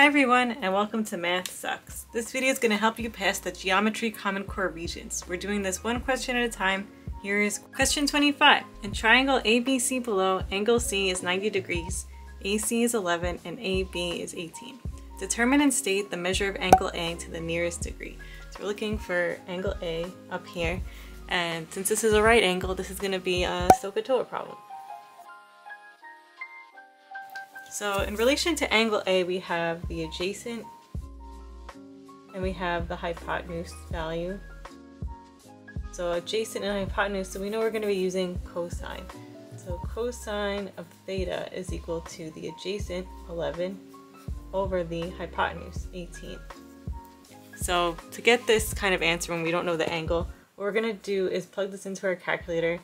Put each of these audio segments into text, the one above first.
Hi everyone and welcome to MathSux. This video is going to help you pass the Geometry Common Core Regents. We're doing this one question at a time. Here is question 25. In triangle ABC below, angle C is 90 degrees, AC is 11, and AB is 18. Determine and state the measure of angle A to the nearest degree. So we're looking for angle A up here, and since this is a right angle, this is going to be a SOHCAHTOA problem. So in relation to angle A, we have the adjacent and we have the hypotenuse value. So adjacent and hypotenuse, so we know we're going to be using cosine. So cosine of theta is equal to the adjacent 11 over the hypotenuse 18. So to get this kind of answer when we don't know the angle, what we're going to do is plug this into our calculator.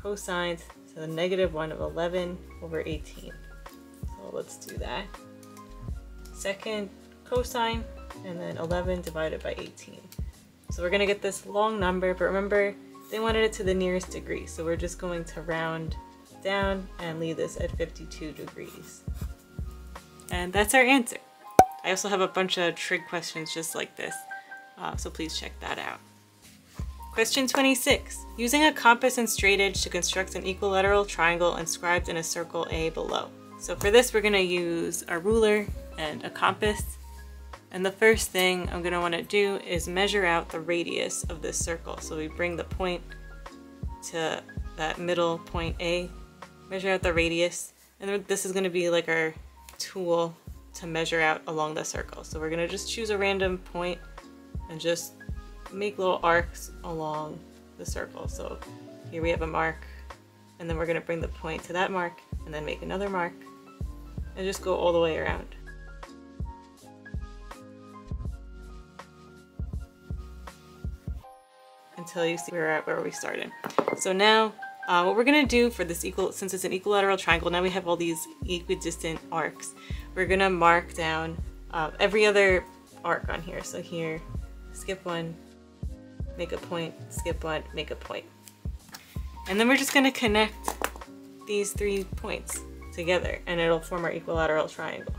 Cosine to the negative 1 of 11 over 18 let's do that. Second cosine, and then 11 divided by 18. So we're gonna get this long number, but remember, they wanted it to the nearest degree, so we're just going to round down and leave this at 52 degrees. And that's our answer. I also have a bunch of trig questions just like this, uh, so please check that out. Question 26. Using a compass and straight edge to construct an equilateral triangle inscribed in a circle A below. So for this, we're gonna use a ruler and a compass. And the first thing I'm gonna wanna do is measure out the radius of this circle. So we bring the point to that middle point A, measure out the radius, and this is gonna be like our tool to measure out along the circle. So we're gonna just choose a random point and just make little arcs along the circle. So here we have a mark, and then we're gonna bring the point to that mark, and then make another mark, and just go all the way around. Until you see we're at where we started. So now uh, what we're gonna do for this equal, since it's an equilateral triangle, now we have all these equidistant arcs. We're gonna mark down uh, every other arc on here. So here, skip one, make a point, skip one, make a point. And then we're just gonna connect these three points together and it'll form our equilateral triangle.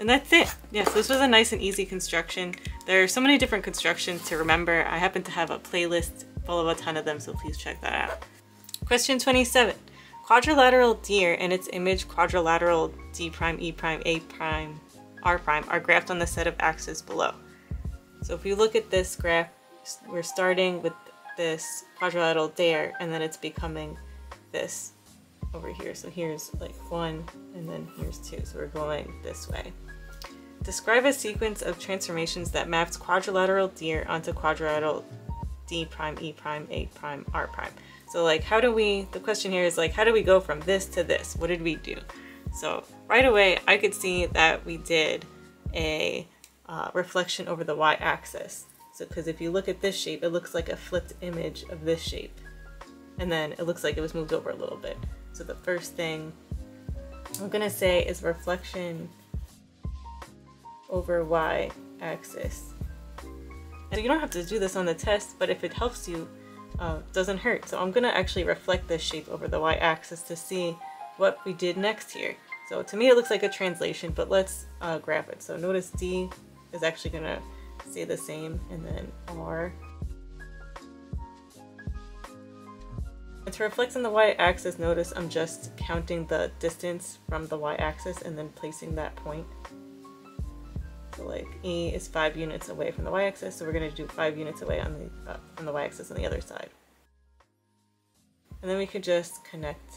And that's it. Yes, this was a nice and easy construction. There are so many different constructions to remember. I happen to have a playlist full of a ton of them, so please check that out. Question 27. Quadrilateral DEAR and its image quadrilateral d prime, e prime, a prime, r prime are graphed on the set of axes below. So if you look at this graph, we're starting with this quadrilateral there and then it's becoming this over here. So here's like one and then here's two. So we're going this way. Describe a sequence of transformations that maps quadrilateral DEAR onto quadrilateral d prime, e prime, a prime, r prime. So like how do we, the question here is like how do we go from this to this? What did we do? So right away I could see that we did a uh, reflection over the y-axis. So, because if you look at this shape, it looks like a flipped image of this shape. And then it looks like it was moved over a little bit. So the first thing I'm gonna say is reflection over y-axis. And you don't have to do this on the test, but if it helps you, uh, doesn't hurt. So I'm gonna actually reflect this shape over the y-axis to see what we did next here. So to me it looks like a translation, but let's uh, graph it. So notice D is actually gonna stay the same and then R. And to reflect on the y-axis, notice I'm just counting the distance from the y-axis and then placing that point. So like E is 5 units away from the y-axis, so we're going to do 5 units away on the, uh, from the y-axis on the other side. And then we could just connect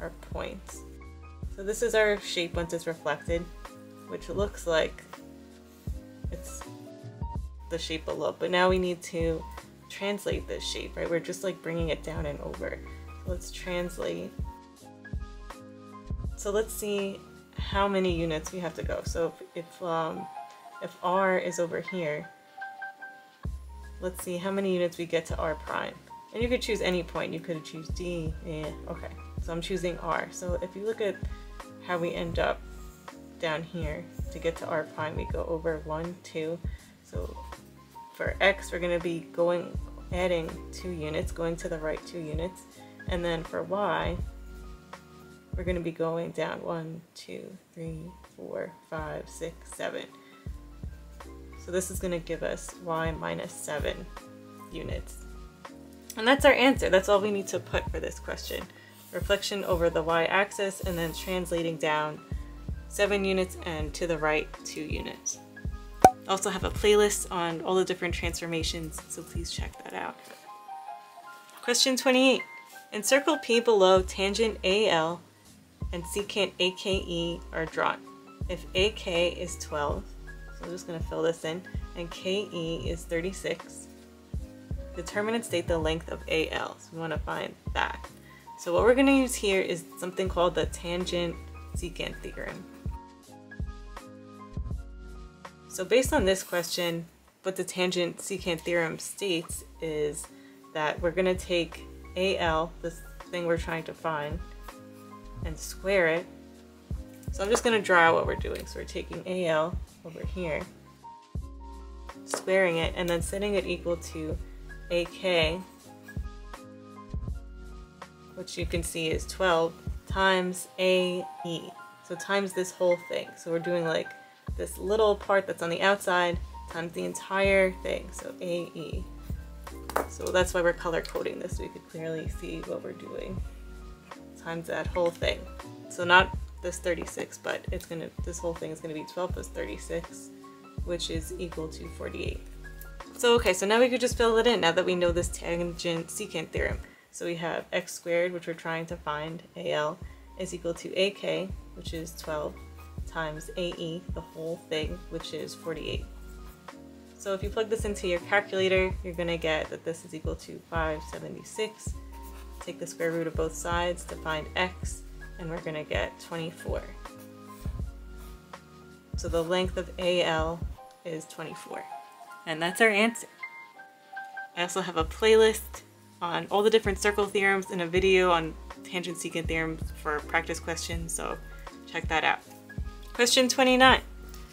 our points. So this is our shape once it's reflected, which looks like the shape a below. But now we need to translate this shape, right? We're just like bringing it down and over. So let's translate. So let's see how many units we have to go. So if, if, um, if R is over here, let's see how many units we get to R prime. And you could choose any point. You could choose D. Yeah, okay. So I'm choosing R. So if you look at how we end up down here, to get to R prime, we go over one, two. So for X, we're gonna be going adding two units, going to the right two units. And then for y, we're going to be going down one, two, three, four, five, six, seven. So this is going to give us y minus 7 units. And that's our answer. That's all we need to put for this question. Reflection over the y-axis and then translating down 7 units and to the right 2 units. I also have a playlist on all the different transformations, so please check that out. Question 28. In circle P below, tangent AL and secant AKE are drawn. If AK is 12, so I'm just going to fill this in, and KE is 36, determine and state the length of AL. So we want to find that. So what we're going to use here is something called the tangent secant theorem. So based on this question, what the tangent secant theorem states is that we're going to take AL, this thing we're trying to find, and square it. So I'm just going to draw what we're doing. So we're taking AL over here, squaring it, and then setting it equal to AK, which you can see is 12, times AE. So times this whole thing. So we're doing like this little part that's on the outside times the entire thing, so AE. So that's why we're color coding this, so we could clearly see what we're doing times that whole thing. So not this 36, but it's gonna this whole thing is gonna be 12 plus 36, which is equal to 48. So okay, so now we could just fill it in now that we know this tangent secant theorem. So we have x squared, which we're trying to find, AL, is equal to AK, which is 12, times AE, the whole thing, which is 48. So if you plug this into your calculator, you're going to get that this is equal to 576. Take the square root of both sides to find x, and we're going to get 24. So the length of AL is 24. And that's our answer. I also have a playlist on all the different circle theorems and a video on tangent secant theorems for practice questions, so check that out. Question 29.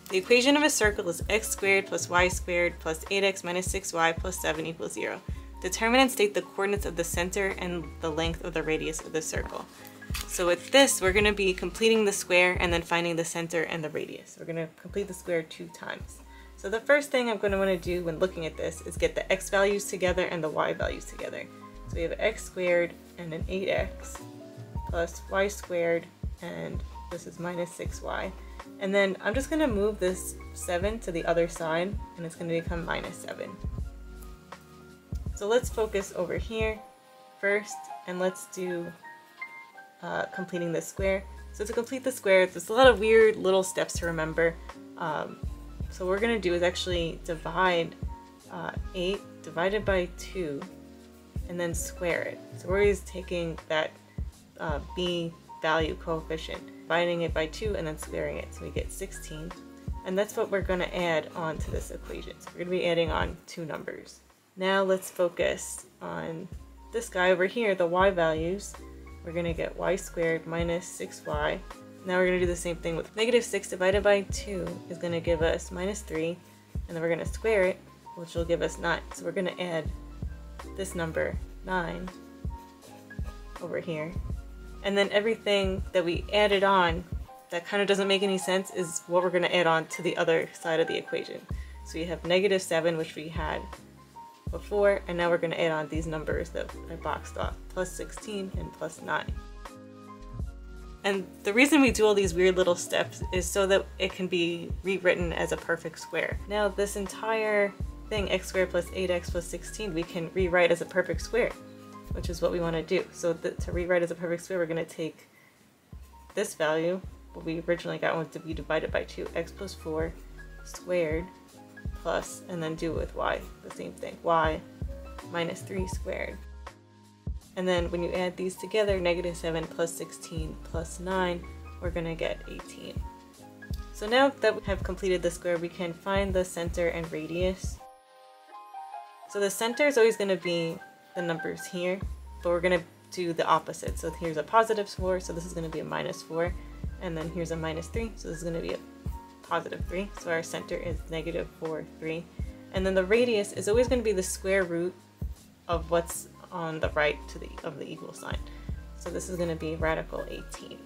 The equation of a circle is x squared plus y squared plus 8x minus 6y plus 7 equals 0. Determine and state the coordinates of the center and the length of the radius of the circle. So with this, we're going to be completing the square and then finding the center and the radius. We're going to complete the square two times. So the first thing I'm going to want to do when looking at this is get the x values together and the y values together. So we have x squared and an 8x plus y squared and this is minus 6y. And then I'm just going to move this 7 to the other side and it's going to become minus 7. So let's focus over here first and let's do uh, completing the square. So to complete the square, there's a lot of weird little steps to remember. Um, so what we're going to do is actually divide uh, 8 divided by 2 and then square it. So we're always taking that uh, b value coefficient, dividing it by 2 and then squaring it. So we get 16. And that's what we're going to add on to this equation. So we're going to be adding on two numbers. Now let's focus on this guy over here, the y values. We're going to get y squared minus 6y. Now we're going to do the same thing with negative 6 divided by 2 is going to give us minus 3. And then we're going to square it, which will give us 9. So we're going to add this number, 9, over here. And then everything that we added on that kind of doesn't make any sense is what we're going to add on to the other side of the equation. So we have negative 7, which we had before, and now we're going to add on these numbers that I boxed off, plus 16 and plus 9. And the reason we do all these weird little steps is so that it can be rewritten as a perfect square. Now this entire thing, x squared plus 8x plus 16, we can rewrite as a perfect square, which is what we want to do. So to rewrite as a perfect square, we're going to take this value, what we originally got was to be divided by 2, x plus 4 squared plus, and then do it with y, the same thing, y minus 3 squared. And then when you add these together, negative 7 plus 16 plus 9, we're going to get 18. So now that we have completed the square, we can find the center and radius. So the center is always going to be the numbers here, but we're going to do the opposite. So here's a positive 4, so this is going to be a minus 4. And then here's a minus 3, so this is going to be a positive 3. So our center is negative 4, 3. And then the radius is always going to be the square root of what's on the right to the of the equal sign. So this is going to be radical 18.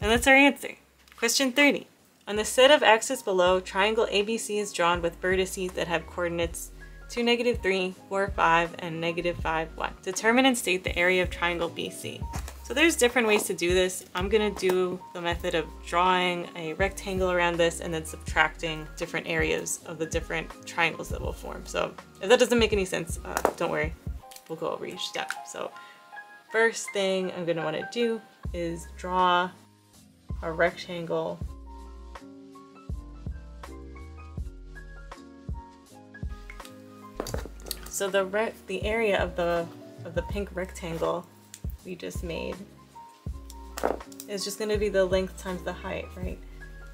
And that's our answer. Question 30. On the set of axes below, triangle ABC is drawn with vertices that have coordinates 2, negative 3, 4, 5, and negative 5, 1. Determine and state the area of triangle BC. So there's different ways to do this. I'm gonna do the method of drawing a rectangle around this and then subtracting different areas of the different triangles that will form. So if that doesn't make any sense, uh, don't worry, we'll go over each step. So first thing I'm gonna wanna do is draw a rectangle So the the area of the of the pink rectangle we just made is just going to be the length times the height, right?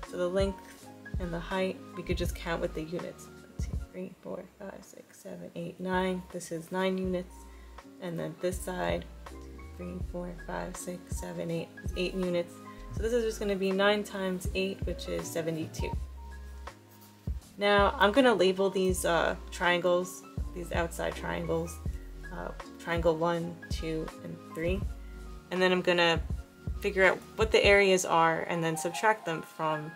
So the length and the height, we could just count with the units. One, two, three, four, five, six, seven, eight, nine. This is nine units. And then this side, three, four, five, six, seven, eight, eight units. So this is just going to be 9 times 8, which is 72. Now I'm going to label these uh, triangles, these outside triangles, uh, triangle 1, 2, and 3. And then I'm to figure out what the areas are and then subtract them from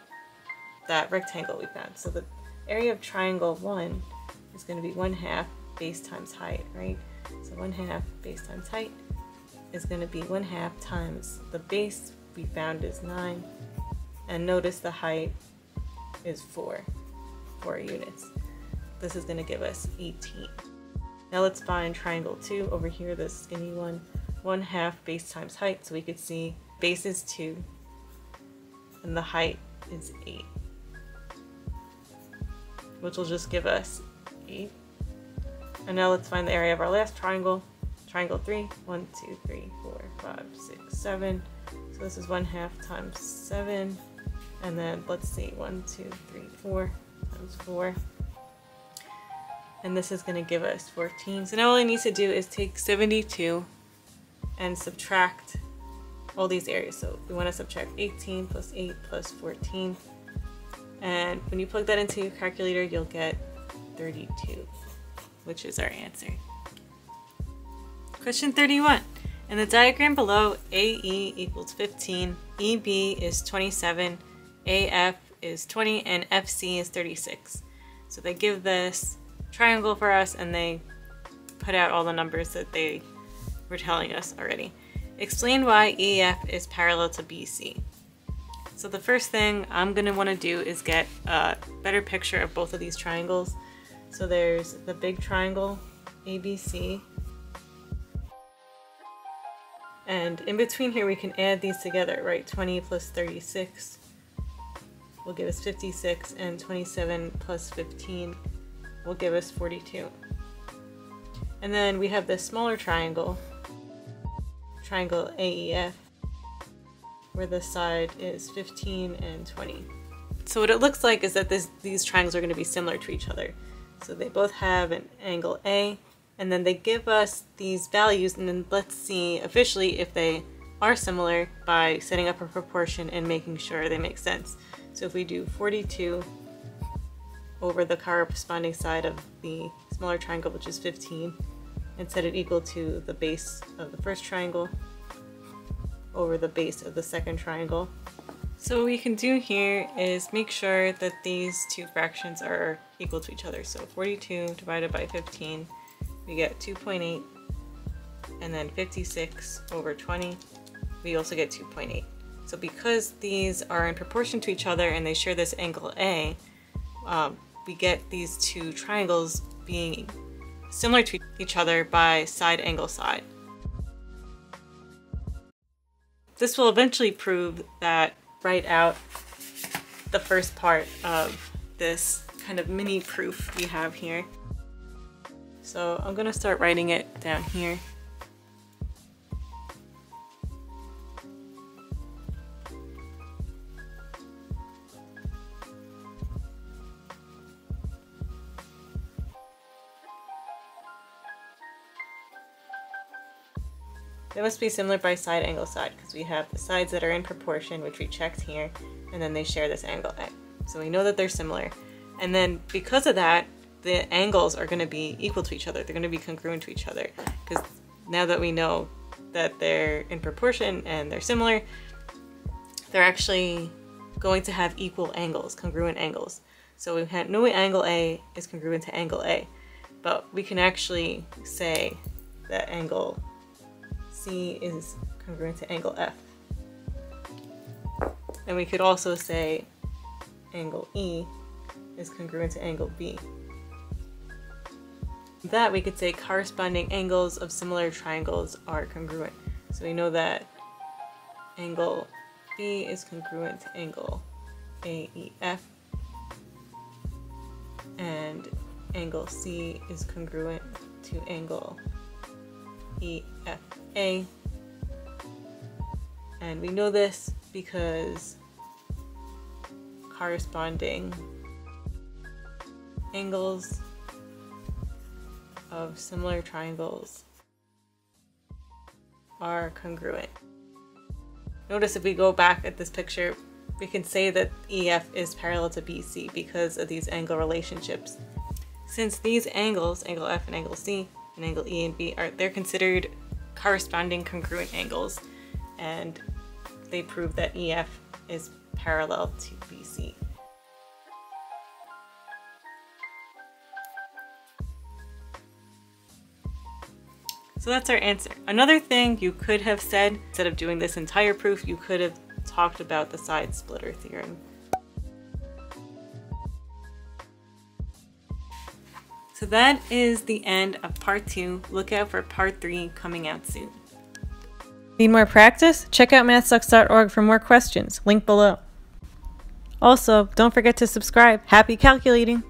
that rectangle we found. So the area of triangle 1 is to be 1 half base times height, right? So 1 half base times height is to be 1 half times the base we found is 9. And notice the height is 4, 4 units. This is going to give us 18. Now let's find triangle 2 over here, the skinny one. 1 half base times height, so we could see base is 2 and the height is 8. Which will just give us 8. And now let's find the area of our last triangle. Triangle 3, 1, 2, 3, 4, 5, 6, 7. So this is 1 half times 7. And then let's see, 1, 2, 3, 4 times 4 and this is going to give us 14. So now all I need to do is take 72 and subtract all these areas. So we want to subtract 18 plus 8 plus 14. And when you plug that into your calculator, you'll get 32, which is our answer. Question 31. In the diagram below, AE equals 15, EB is 27, AF is 20, and FC is 36. So they give this triangle for us and they put out all the numbers that they were telling us already. Explain why EF is parallel to BC. So the first thing I'm going to want to do is get a better picture of both of these triangles. So there's the big triangle, ABC. And in between here we can add these together, right? 20 plus 36 will give us 56 and 27 plus 15 will give us 42. And then we have this smaller triangle, triangle AEF, where the side is 15 and 20. So what it looks like is that this, these triangles are going to be similar to each other. So they both have an angle A, and then they give us these values, and then let's see officially if they are similar by setting up a proportion and making sure they make sense. So if we do 42 over the corresponding side of the smaller triangle, which is 15, and set it equal to the base of the first triangle over the base of the second triangle. So what we can do here is make sure that these two fractions are equal to each other. So 42 divided by 15, we get 2.8, and then 56 over 20, we also get 2.8. So because these are in proportion to each other and they share this angle A, um, we get these two triangles being similar to each other by side angle side. This will eventually prove that write out the first part of this kind of mini proof we have here. So I'm gonna start writing it down here. Must be similar by side angle side because we have the sides that are in proportion, which we checked here, and then they share this angle A. So we know that they're similar. And then because of that, the angles are going to be equal to each other. They're going to be congruent to each other because now that we know that they're in proportion and they're similar, they're actually going to have equal angles, congruent angles. So we had no angle A is congruent to angle A, but we can actually say that angle C is congruent to angle F. And we could also say angle E is congruent to angle B. That we could say corresponding angles of similar triangles are congruent. So we know that angle B is congruent to angle AEF and angle C is congruent to angle EFA. And we know this because corresponding angles of similar triangles are congruent. Notice if we go back at this picture, we can say that EF is parallel to BC because of these angle relationships. Since these angles, angle F and angle C, and angle E and B, are they're considered corresponding congruent angles, and they prove that EF is parallel to BC. So that's our answer. Another thing you could have said, instead of doing this entire proof, you could have talked about the side splitter theorem. So that is the end of part two. Look out for part three coming out soon. Need more practice? Check out mathsux.org for more questions. Link below. Also, don't forget to subscribe. Happy calculating!